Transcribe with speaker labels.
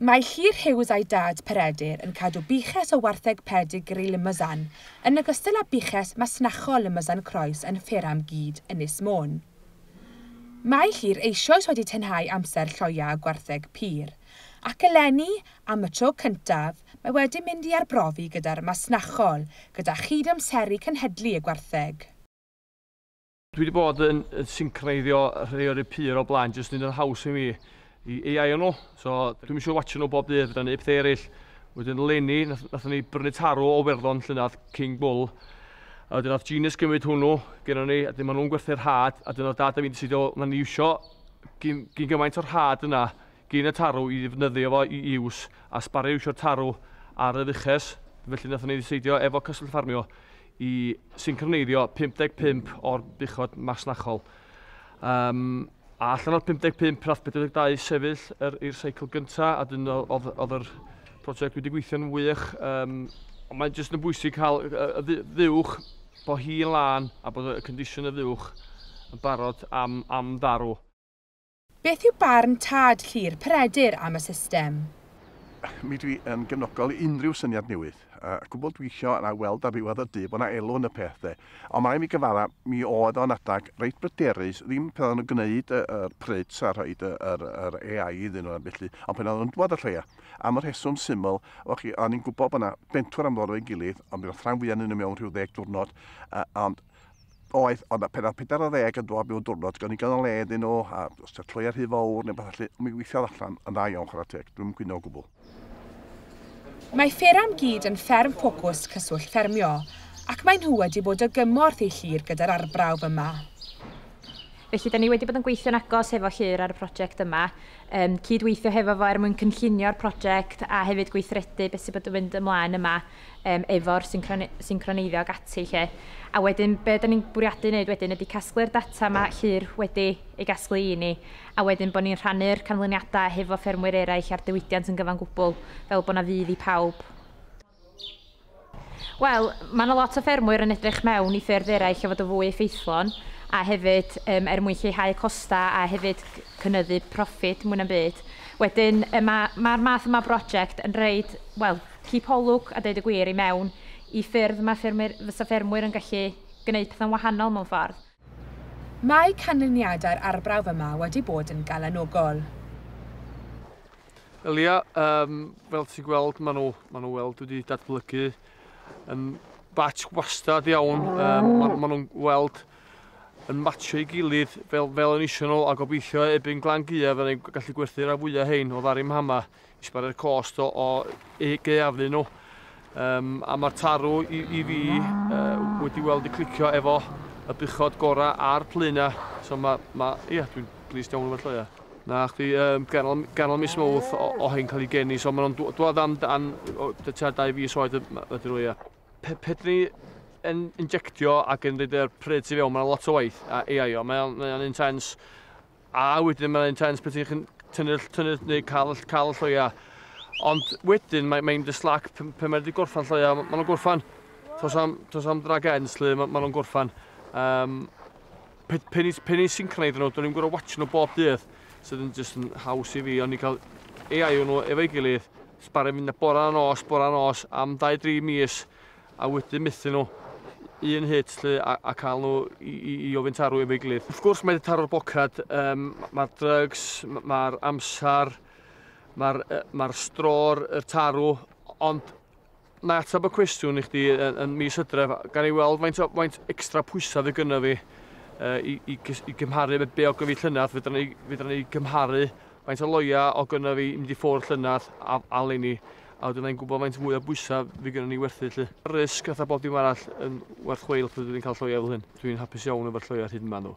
Speaker 1: Mae Llyr Hughes a'i dad Peredur yn cadw biches o wartheg pedigree Limousin, yn ogystal â biches masnachol Limousin Croes yn Fferam Gyd, Ynys Môn. Mae Llyr eisoes wedi tynhau amser lloia a gwartheg pyr, ac eleni am y tro cyntaf mae wedi mynd i arbrofi gyda'r masnachol, gyda chyd amseru cynhedlu y gwartheg.
Speaker 2: Dwi wedi bod yn, yn syncreiddio rheo'r pyr o blaen, jyst yn yr haws i mi i AI nhw. So, dwi'n siŵr watch nhw bob dydd, fydda ni peth eraill. Wedyn Lenny, nath, nath ni brynu taro o werddon llynadd King Bull. A wedyn nath Genius gymryd hwnnw gyda ni, a dyn maen nhw'n gwerthu'r had, a dyn nath dad a fi'n decidio, na ni iwsio gyn, gyn gymaint o'r had yna, gyn y taro i ddefnyddio fo i iws, a sbario iwsio'r taro ar y ddiches. Felly nath ni decidio efo Cysl Ffarmio i syncroneiddio 55 o'r buchod masnachol. Um, A allan o'r 55 rath 42 sefyll er, i'r seicl gynta, a dyn oedd yr prosiect wedi gweithio'n wych. Um, ond mae'n jyst yn bwysig cael y, ddiwch bod hi lan a bod y condition y ddiwch yn barod am, am ddarw.
Speaker 1: Beth yw barn tad llir peredur am y system?
Speaker 3: Mi dwi yn gefnogol unrhyw syniad newydd uh, gwbl dwi isio yna weld ar ddiwedd y dy, bod yna elw yn y pethau. Ond mae'n mi gyfara, mi oedd o'n adag reit bryderus, ddim pan o'n gwneud y, y prits a rhoid yr AI iddyn nhw, felly, ond pan o'n dwad y lleia. Am yr heswm syml, o'n i'n gwybod bod yna bentwyr am ddod o'i gilydd, ond bydd rhan fwyaf yn mewn rhyw ddeg diwrnod, uh, ond oedd, ond pen a pedair ar ddeg yn dod mewn diwrnod, gan i gan le iddyn nhw, a os ti'n trwy ar hy fawr neu beth allu, mi weithiodd allan yn dda iawn chwarae teg, dwi'n gwyno o gwbl.
Speaker 1: Mae fferam gyd yn fferm ffocws cyswll ffermio ac mae nhw wedi bod y gymorth i llir gyda'r arbrawf yma.
Speaker 4: Felly, da ni wedi bod yn gweithio'n agos efo llir ar y prosiect yma, um, cydweithio hefo fo er mwyn cynllunio'r prosiect a hefyd gweithredu beth sy'n bod yn mynd ymlaen yma um, efo'r synchroneiddio ac ati lle. A wedyn, be da ni'n bwriadu wneud wedyn ydy casglu'r data yma llir wedi ei gasglu i ni, a wedyn bod ni'n rhannu'r canlyniadau hefo ffermwyr eraill ar diwydiant yn gyfan gwbl, fel bod na fydd i pawb. Wel, mae yna lot o ffermwyr yn edrych mewn i ffyrdd eraill o fod o fwy effeithlon, a hefyd um, er mwyn lleihau costa a hefyd cynnyddu profit mwy na byd. Wedyn mae'r ma math yma brosiect yn reid, wel, cipolwg a dweud y gwir i mewn i ffyrdd mae ffermwyr, fysa ffermwyr yn gallu gwneud pethau'n wahanol mewn ffordd.
Speaker 1: Mae canlyniadau'r arbrawf yma wedi bod yn galanogol.
Speaker 2: Elia, um, fel ti'n gweld, maen nhw, ma nhw weld wedi datblygu yn batch wastad iawn. Um, maen, maen nhw'n weld yn matcho i gilydd fel, fel yn isio nhw a gobeithio ebyn glan gia fel ni'n gallu gwerthu'r a fwyaf hein o ddari mhama i sbarau'r cost o, o e geafnu nhw. Um, a mae'r tarw i, i fi uh, wedi weld i clicio efo y bychod gora a'r plina. So mae, ma, ia, dwi'n blis iawn o'r lleia. Na, chdi, um, ganol, ganol mis mwth o, o hyn cael ei geni, so mae'n nhw'n dwad am dan, tua 2 fus oed ydy'r wyau. Pe, pe, yn injectio ac yn dweud yr pryd sy'n fewn, mae'n lot o waith a AI o, mae'n mae intense. A wedyn mae'n intense beth ti'n tynnu'r tynnu, neu cael, cael y lloia Ond wedyn mae'n mae dy slac pe mae wedi gorffan llwyau, mae'n gorffan. Tos am, tos am drag ens lle, mae'n gorffan. Um, pen i sy'n gwneud nhw, dwi'n i'n gwrdd watch nhw bob dydd. sydd yn just yn haws i fi, ond i cael AI o'n nhw efo'i gilydd. Sbarau mynd y bora nos, bora nos, am 2-3 mis, a wedyn mythyn nhw un hit lle, a, a cael nhw i, i, i ofyn tarw efo'i gilydd. Wrth gwrs mae tarw'r bocad, um, mae'r drugs, mae'r amser, mae'r mae stror, y tarw, ond na atab y cwestiwn i chdi yn, yn mis ydref, gan i weld faint, faint extra pwysau fydd gynnu fi uh, i, i, i gymharu be o gyfi llynadd, fydra ni, fydra ni gymharu faint o loia o gynnu fi i mynd i ffwrdd llynadd a, a leni a wedyn i'n gwybod faint mwy o bwysau fi gynnu ni werthu lly. Risg atha bod dim arall yn werth chweil pryd dwi'n cael llwyau fel hyn. Dwi'n hapus iawn efo'r llwyau hyd yma nhw.